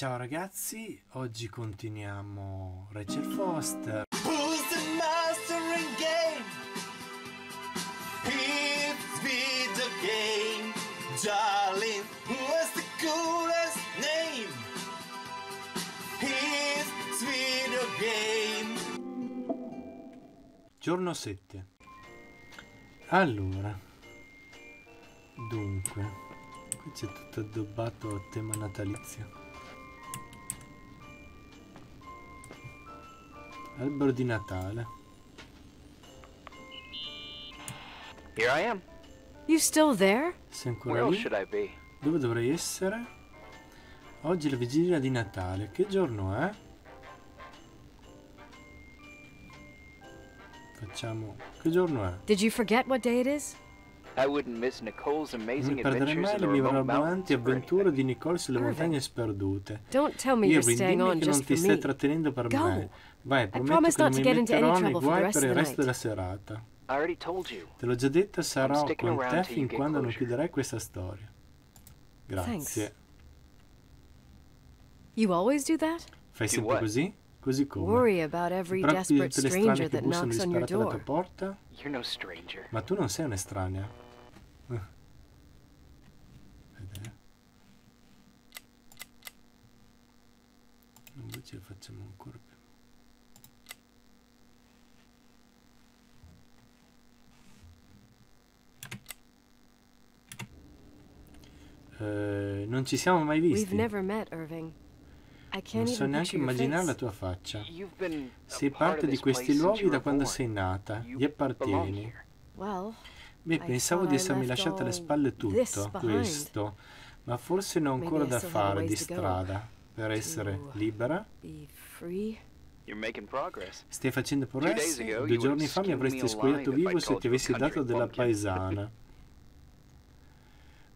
Ciao ragazzi, oggi continuiamo Rachel Foster. Who's the master in game? It's video game. Darling, what's the coolest name? It's video game. Giorno 7. Allora. Dunque. Qui c'è tutto addobbato a tema natalizio. Albero di Natale. Here I am. You still there? Sei Where ancora lì? should I be? Dove dovrei essere? Oggi è la vigilia di Natale. Che giorno è? Facciamo... Che giorno è? Did you forget what day it is? I wouldn't miss Nicole's Non perderei adventures mai le mie for avventure di Nicole sulle montagne sperdute. Don't tell me you're Irving, staying dimmi on che non just ti for stai me. trattenendo per Go. me. Vai, prometto promise che non not mi to get into any metterò nei trouble for the guai rest per il of the resto night. della serata. I already told you. Te l'ho già detto, sarò con around te fin get quando non closure. chiuderai questa storia. Grazie. Thanks. You always do that? Fai sempre what? così? Così come? Worry about every Ti preoccupi di desperate tutte le strane stranger che that bussano knocks on your disperate alla tua door. porta? You're no stranger. Ma tu non sei un'estranea. Vedere. Invece facciamo ancora più. Eh, non ci siamo mai We've visti. never met, Irving. I Non can't so even neanche immaginare la tua faccia. You've been a Sei part parte di this questi place since luoghi da quando born. sei nata. Gli appartieni. Beh, pensavo di essermi lasciato alle all spalle tutto questo, ma forse ne ho ancora da fare di strada per essere libera. be free. You're making progress. Stai facendo progressi? Due giorni fa mi avresti scoiato vivo se ti avessi dato della paesana.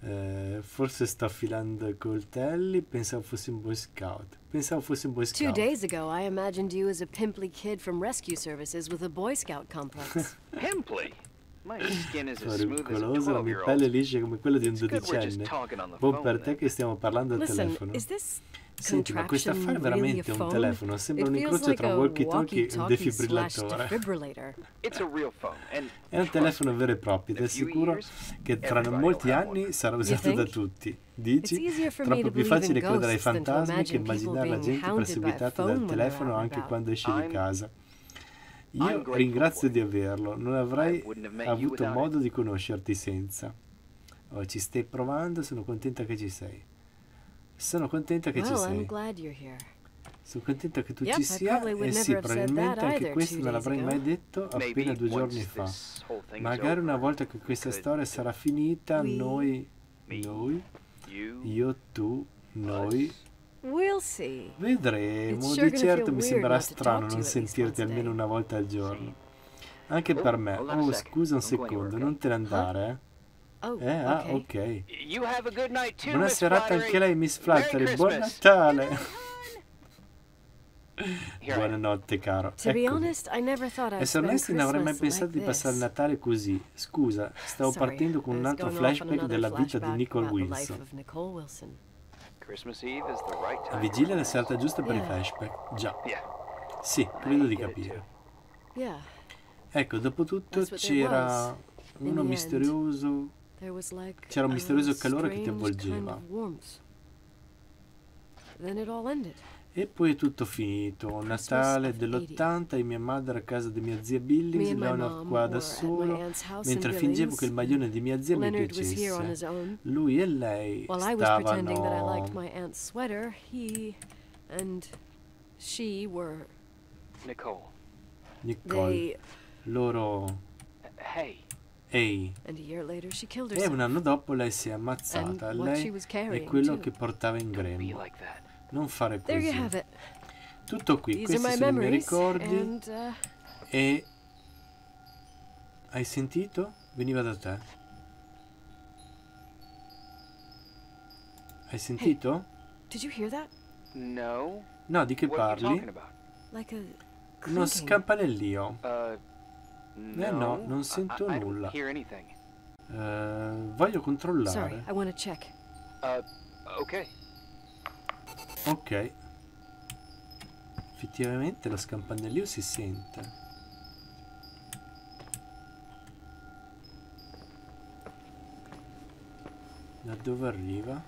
Eh, forse sto affilando coltelli, pensavo fossi un boy scout. Pensavo fossi un boy Two scout. days ago, I imagined you as a pimply kid from rescue services with a Boy Scout complex. Pimply. Pericolosa, la mia 12 pelle liscia come quella di un dodicenne. Buon per te che stiamo parlando al telefono. Senti, ma questo affare è veramente un telefono, sembra un incrocio tra a walkie-talkie e un defibrillatore. È un telefono vero e proprio ed è sicuro che tra molti anni sarà usato da tutti. Dici? Troppo più facile credere ai fantasmi che immaginare la gente perseguitata dal telefono anche quando esci di I'm- casa. Io ringrazio di averlo, non avrei avuto modo di conoscerti senza. Oh, ci stai provando, sono contenta che ci sei. Sono contenta che ci Well, sei. Sono contenta che tu Yep, ci sia e sì, probabilmente anche questo non l'avrei mai detto appena due giorni fa. Magari una volta che questa storia sarà finita, noi, noi, io, tu, noi, We'll see. vedremo. Di certo mi sembrerà strano non sentirti almeno una volta al giorno. Anche Oh, per me. on a Oh, scusa un secondo, non te ne andare, Oh, eh? Eh, ah, okay. ok. You have a good night too, Buona Miss serata Flattery. anche lei, Miss Flattery. Buon. Natale! Buonanotte, caro. Eccomi. Essere onesti, non avrei mai pensato di passare il. Natale così. Scusa, stavo partendo con un altro flashback della vita di Nicole Wilson. La time. vigilia è la serata giusta per i Yeah. flashback. Già, Yeah. sì, credo di capire. Yeah, Ecco, dopo tutto c'era uno misterioso. C'era un misterioso calore che ti avvolgeva. Then it all ended. E poi è tutto finito. Natale of dell'80 e mia madre a casa di mia zia Billings, Leonard qua da solo, mentre in fingevo che il maglione di mia zia mi Leonard his piacesse. Lui e lei stavano... sweater, were Nicole. Nicole, they loro... Hey. Ehi, e un anno dopo lei si è ammazzata. Lei è quello too. che portava in grembo. Non fare così. Tutto qui, questi sono i miei ricordi. Uh, E hai sentito? Veniva da te. Hai sentito? No. No, di che parli? Uno scampanellio. Uh, no. Eh, no, non sento nulla. Eh, voglio controllare. Sorry, I want to check. Uh, okay. Ok. Effettivamente lo scampanellio si sente. Da dove arriva?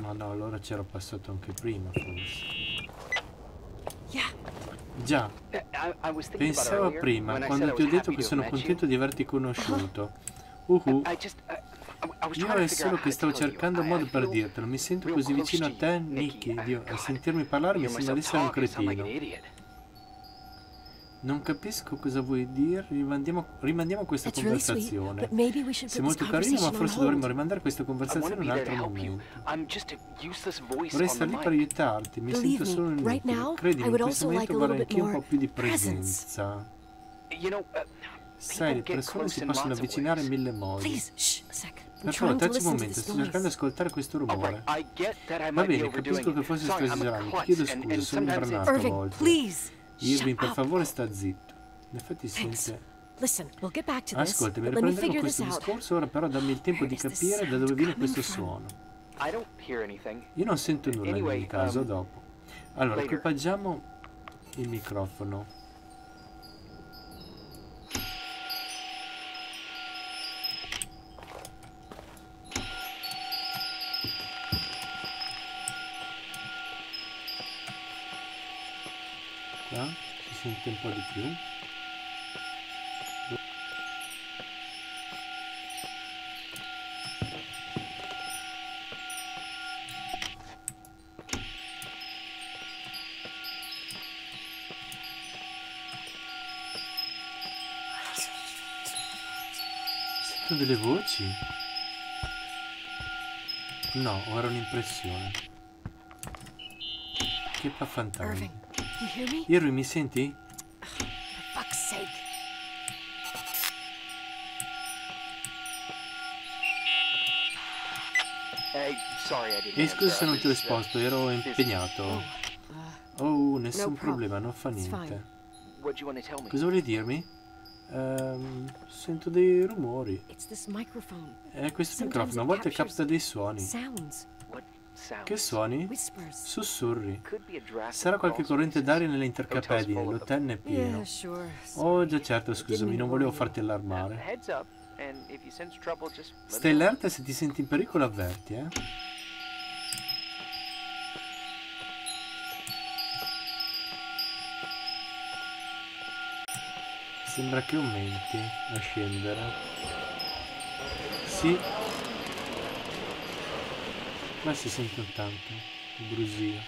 Ma no, allora c'era passato anche prima forse. Yeah. Già, Uh, about pensavo prima, quando ti ho detto che sono contento di averti conosciuto. Uhu. I Io è solo che stavo cercando un modo per dirtelo. Mi sento così vicino a te. Nicky. Dio, a sentirmi parlare mi sembra di essere un cretino. Non capisco cosa vuoi dire. Rimandiamo, rimandiamo questa conversazione. Sei molto carino, ma forse dovremmo rimandare questa conversazione un altro momento. Vorrei stare lì per aiutarti, mi sento solo inutile. Credimi, in questo momento vorrei anche un po' più di presenza. Uh, Sai, le persone si possono avvicinare in mille modi. Please, shh, a sec. Tacci un listen to momento, sto cercando di ascoltare questo rumore. Va bene, capisco che forse sto esagerando. Ti chiedo scusa, sono sometimes imbranato a volte. Irving, per favore, sta zitto. In effetti sente... Ascolta, mi riprenderemo questo discorso, ora però dammi il tempo di capire da dove viene questo suono. Io non sento nulla in ogni caso, um, dopo. Allora, equipaggiamo il microfono. Sente un po' di più. Sento delle voci? No, ho era un'impressione. Che fa fantasma. Irving, mi senti? For fuck's sake. Hey, sorry I didn't E scusa se non ti ho uh, risposto, ero impegnato. Uh, Oh, nessun No problem. problema, non fa niente. Cosa vuoi dirmi? Ehm, sento dei rumori. microphone. Eh, questo microfono a volte capta dei suoni. Che suoni? Sussurri. Sarà qualche corrente d'aria nelle intercapedini, l'hotel è pieno. Oh, già certo, scusami, non volevo farti allarmare. Stai allerta se ti senti in pericolo avverti, eh? Sembra che aumenti a scendere. Sì. Qua si sente tanto il brusio.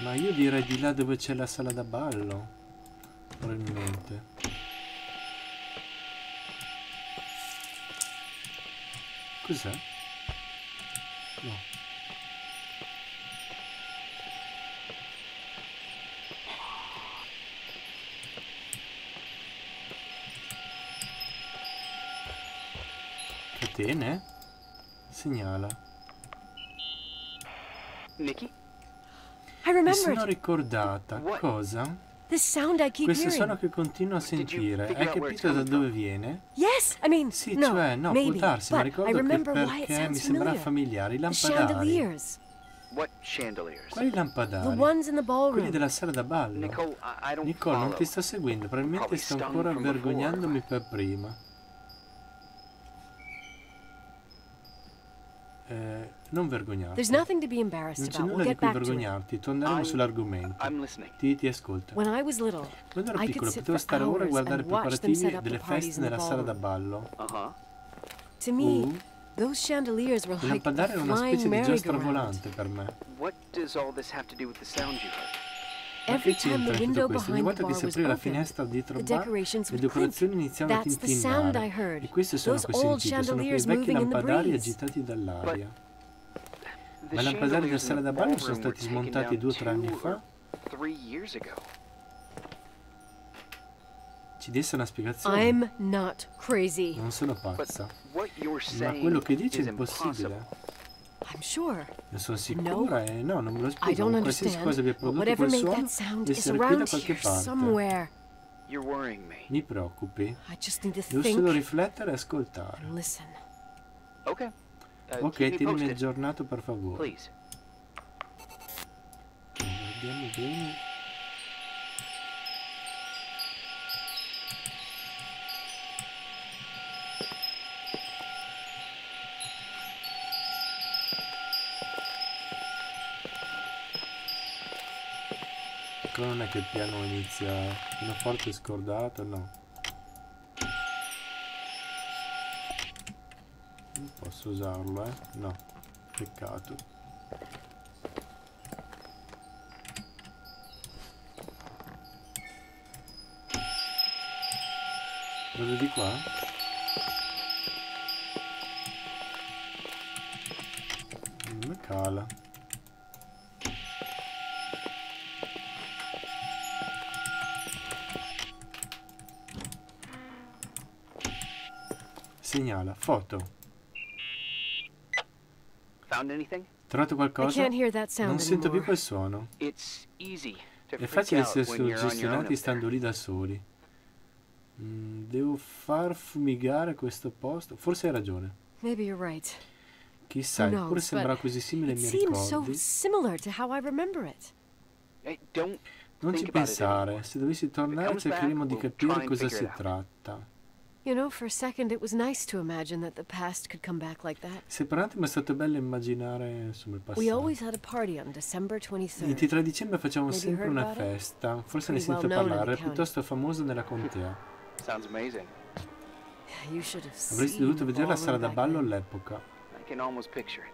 Ma io direi di là dove c'è la sala da ballo. Probabilmente. Cos'è? Catene? Segnala. Nikki, Mi sono ricordata. Cosa? Questo suono che continuo a sentire. Hai capito da dove viene? Sì, cioè, no, può darsi, ma ricordo che perché mi familiar. familiare. I lampadari. Quali lampadari? Quelli della sala da ballo. Nicole, non ti sto seguendo, probabilmente sto ancora vergognandomi per prima. Eh, non vergognarti. There's nothing to be embarrassed Non c'è about. nulla di get cui back to it. vergognarti, torneremo I'm- sull'argomento. Ti, ti ascolto. When I was little, Quando ero I could piccolo sit potevo stare ore a guardare i and watch them preparativi set up delle feste nella sala da ballo. Uh-huh. to me, Uh, those chandeliers were il like lampadare a era una flying specie di giostra volante per me. What does all this have to do with the sound you heard? Every time the window? Ogni behind the volta che bar si was apriva la finestra dietro the il bar, decorations le would clink. decorazioni iniziavano a That's the sound I tintinnare. heard. E queste sono Those che ho old sentito, sono quei vecchi moving in the lampadari breeze. agitati dall'aria. The Ma i lampadari della sala da ballo sono stati smontati due o tre anni fa? Ci desse una spiegazione? I'm not crazy. Non sono pazza. Ma quello che dici è impossibile. I'm sure. Ne sono sicura e no, non me lo I spiego. don't Qualsiasi understand. cosa abbia prodotto whatever quel made suono that sound deve is essere qui da around qualche here parte. somewhere. You're worrying me. Mi preoccupi? I just need to Devo think solo riflettere e ascoltare. and listen. Okay. Uh, Ok, keep me tienimi posted, aggiornato per favore. please. Guardiamo bene. È che piano inizia pianoforte scordato, no. Non posso usarlo, eh? No. Peccato. Vado di qua? Non mi cala. Segnala, foto. Found anything? Trovato qualcosa? Non sento più quel suono. È facile essere suggestionati stando lì da soli. Mm, devo far fumigare questo posto. Forse hai ragione. Right. Chissà, Who eppure knows, sembra così simile ai miei so ricordi. Non ci pensare, se dovessi tornare cercheremo di capire cosa si tratta. Se per un attimo è stato bello immaginare insomma il We passato. always had a party on December Il 23rd. 23 dicembre facciamo Maybe sempre una festa, forse ne in parlare, è the piuttosto famosa nella contea. sounds amazing. You should have Avresti dovuto vedere la sala da ballo all'epoca. I can almost picture it.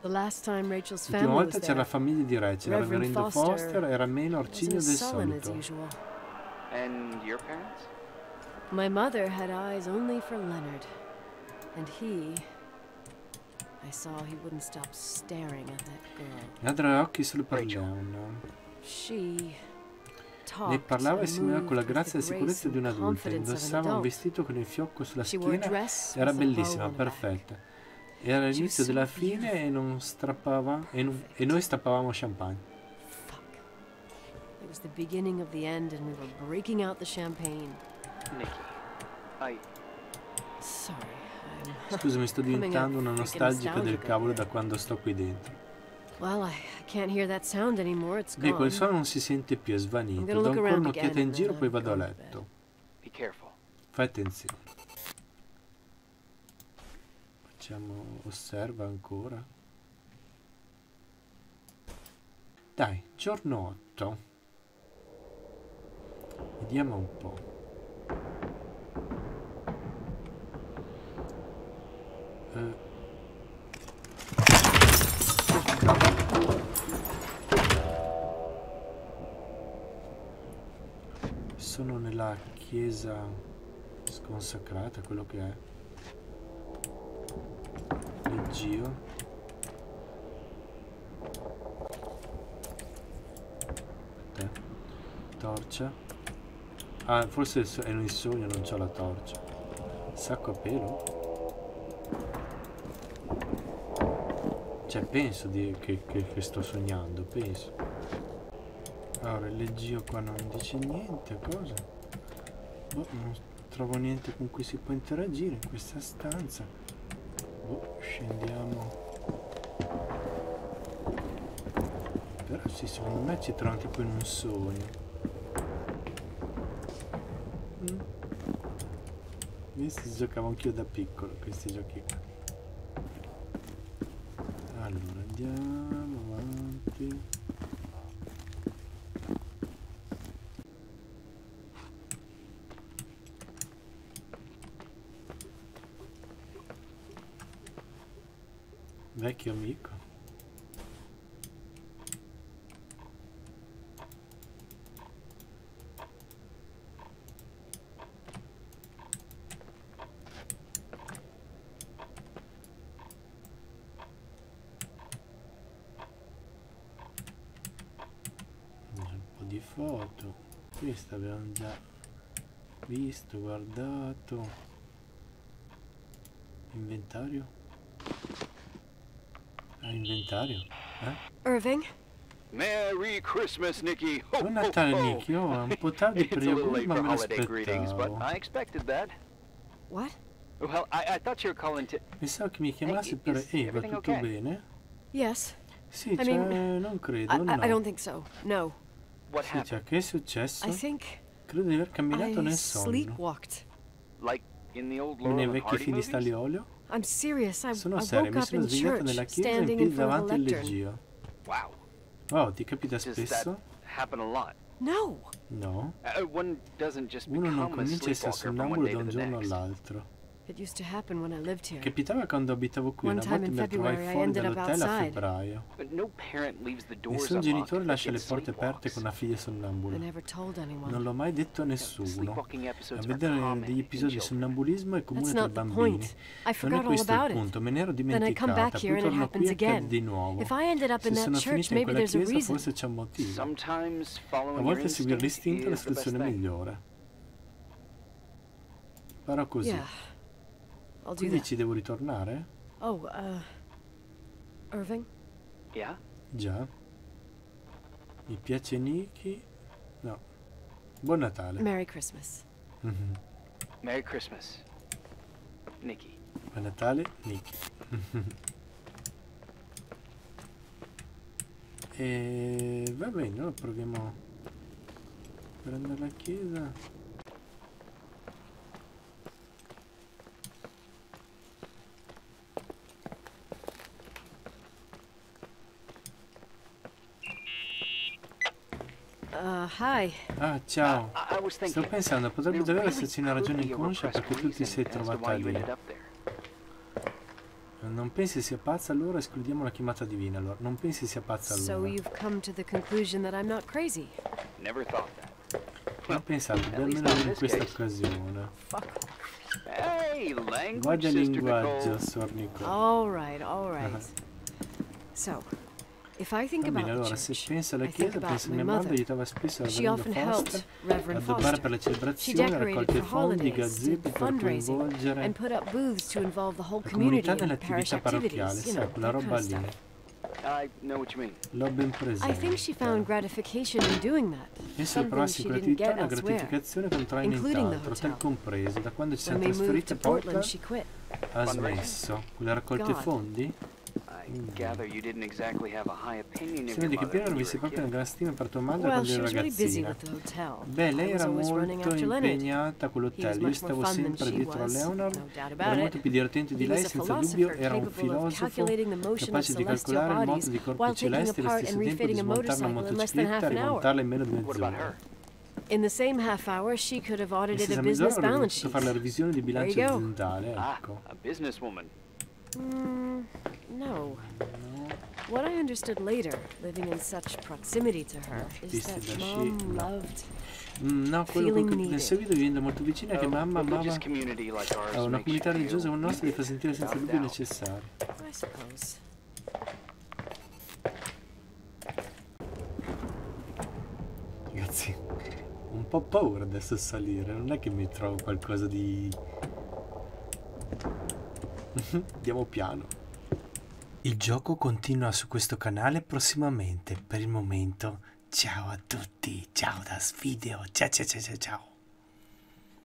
The last time Rachel's L'ultima family volta was c'era la there, famiglia di c'era il Reverend reverendo Foster era meno arcigno as del solito. usual. And your parents? My mother had eyes only for Leonard. And he... I saw he wouldn't stop staring at that girl. Ladra occhi Rachel. Leon. She... Ne parlava e si muoveva con la grazia e the sicurezza di un adulto. Indossava un vestito con il fiocco sulla schiena. Era bellissima, perfetta. Era l'inizio della fine e non strappava e, non- e noi strappavamo champagne. Fuck. It was the beginning of the end and we were breaking out the champagne. Nikki. I Sorry, I'm... Scusa, mi sto diventando una nostalgica del cavolo da quando sto qui dentro. Beh, quel suono non si sente più, è svanito. Do ancora un'occhiata in giro, poi vado a letto. Fai attenzione. Facciamo osserva ancora. Dai, giorno 8. Vediamo un po'. Eh. Sono nella chiesa sconsacrata, quello che è. Leggio. Torcia. Ah, forse è un sogno, non c'ho la torcia. Sacco a pelo? Cioè, penso di, che, che- che sto sognando, penso. Allora, il leggio qua non dice niente, cosa? Boh, non trovo niente con cui si può interagire in questa stanza. Boh, scendiamo. Però sì, secondo me ci troviamo tipo in un sogno. Questi giocavo anch'io da piccolo, questi giochi qua. Allora, andiamo avanti. Vecchio amico. un po' di foto questa abbiamo già visto guardato inventario ah inventario eh? Irving, Merry Christmas, Nikki. Ho, Buon Natale, ho. Nicky. Oh, è un po' tardi per gli auguri, ma me l'aspettavo. I. What? Well, I, I thought you were calling to. Pensavo che mi chiamassi per... is Ehi, va everything tutto okay? bene? Yes. Sì, I cioè, mean, non credo, I, no. I, I don't think so. No. Sì, cioè, che è successo? I think Credo di aver camminato I nel sonno. sleepwalked. Like in the old Nei vecchi? Stanley Olio? I'm serious. I, Sono serio, woke mi up sono in svegliato church, nella chiesa in standing in piedi front of davanti al leggio. Wow. Wow, ti capita spesso? No. No. Uh, one doesn't just Uno non become a comincia a essere sonnambulo da un giorno next. all'altro. It used to happen when I lived here. Capitava quando abitavo qui, una volta in mi trovai fuori dall'hotel a febbraio. But no parent leaves the doors Nessun unlocked genitore lascia le porte aperte con una figlia sonnambula. Non l'ho mai detto a nessuno. A vedere degli episodi di sonnambulismo è comune tra bambini. Non è questo il punto, me ne ero dimenticata, poi torno qui e accade di nuovo. Se sono finita in quella chiesa forse c'è un motivo. A volte seguire l'istinto è la soluzione migliore. Farò così. I'll do Quindi that. ci devo ritornare? Oh, uh. Irving? Yeah? Già. Mi piace Nicky? No. Buon Natale. Merry Christmas. Mhm. Merry Christmas. Nikki. Buon Natale, Nicky. e va bene, allora proviamo per andare alla chiesa. Ah, ciao. Sto pensando, potrebbe davvero esserci una ragione inconscia perché tu ti sei trovata lì. Non pensi sia pazza allora escludiamo la chiamata divina allora. Non pensi sia pazza So allora. you've come to the conclusion that I'm not crazy. Never thought that. Non almeno in questa occasione. Guarda il linguaggio. Sor Nicole. All right, all right. So, if I think Va about bene, the allora, se penso alla I think chiesa, penso a mia madre, aiutava spesso la She Reverend often Foster a addobbare per le She celebrazioni, raccolte fondi, did per coinvolgere la comunità in nelle parish attività parrocchiali, activities, you sai, know, quella roba lì. L'ho ben presente. Penso che provassi get una gratificazione che non trovi nient'altro, hotel. compreso. Da quando ci siamo trasferiti a Portland, Portland she quit. ha smesso. Quelle raccolte fondi? I gather you didn't exactly have a high opinion of Sembra your di capire mother non when you avessi were a proprio una gran stima per tua madre Well, quando busy ragazzina. with the hotel. Beh, lei era always running molto after Leonard. impegnata con He was l'hotel, io stavo fun than sempre she dietro a was, Leonard, no doubt era about molto it. più divertente di lei, was a senza dubbio, philosopher era un filosofo calculating the motion of capace di calcolare il moto bodies di corpi while taking celesti e allo apart stesso and tempo di refitting a smontare una motorcycle in less than motocicletta half e an hour. rimontarla in meno di What about mezz'ora. her? In the same half hour, she could have audited a business balance potuto fare la sheet. revisione di bilancio There you go. aziendale, Ah, ecco. a businesswoman. Mm, no. What I understood later, living in such proximity to her, is that mom loved. Mm, no, quello Feeling che needed. nel seguito vivendo molto vicina che A mamma amava a una makes you comunità religiosa come nostra li fa sentire senza dubbio doubt. necessari. I suppose. Ragazzi, un po' paura adesso a salire, non è che mi trovo qualcosa di... Andiamo piano. Il gioco continua su questo canale prossimamente. Per il momento, ciao a tutti, ciao da Svideo, ciao ciao ciao ciao.